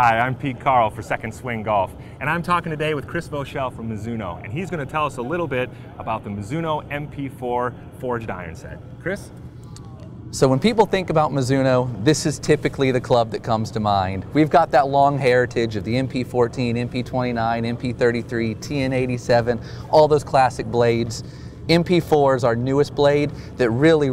Hi, I'm Pete Karle for Second Swing Golf, and I'm talking today with Chris Voshall from Mizuno, and he's going to tell us a little bit about the Mizuno MP4 forged iron set. Chris? So when people think about Mizuno, this is typically the club that comes to mind. We've got that long heritage of the MP14, MP29, MP33, TN87, all those classic blades. MP4 is our newest blade that really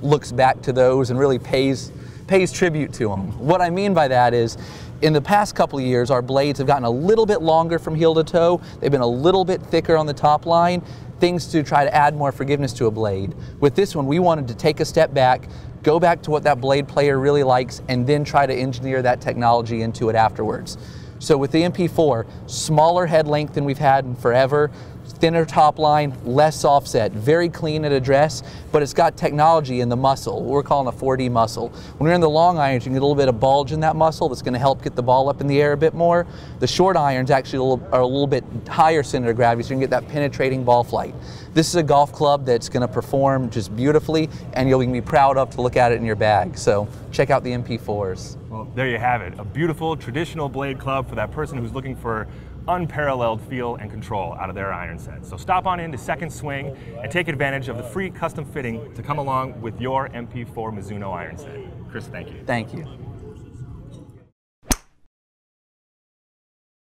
looks back to those and really pays, pays tribute to them. What I mean by that is in the past couple of years, our blades have gotten a little bit longer from heel to toe. They've been a little bit thicker on the top line, things to try to add more forgiveness to a blade. With this one, we wanted to take a step back, go back to what that blade player really likes, and then try to engineer that technology into it afterwards. So with the MP4, smaller head length than we've had in forever, thinner top line, less offset, very clean at address, but it's got technology in the muscle, what we're calling a 4D muscle. When you're in the long irons, you can get a little bit of bulge in that muscle that's going to help get the ball up in the air a bit more. The short irons actually are a little bit higher center of gravity, so you can get that penetrating ball flight. This is a golf club that's going to perform just beautifully, and you'll be proud of to look at it in your bag. So check out the MP4s. Well, there you have it. A beautiful traditional blade club for that person who's looking for unparalleled feel and control out of their iron set. So stop on into Second Swing and take advantage of the free custom fitting to come along with your MP4 Mizuno iron set. Chris, thank you. Thank you.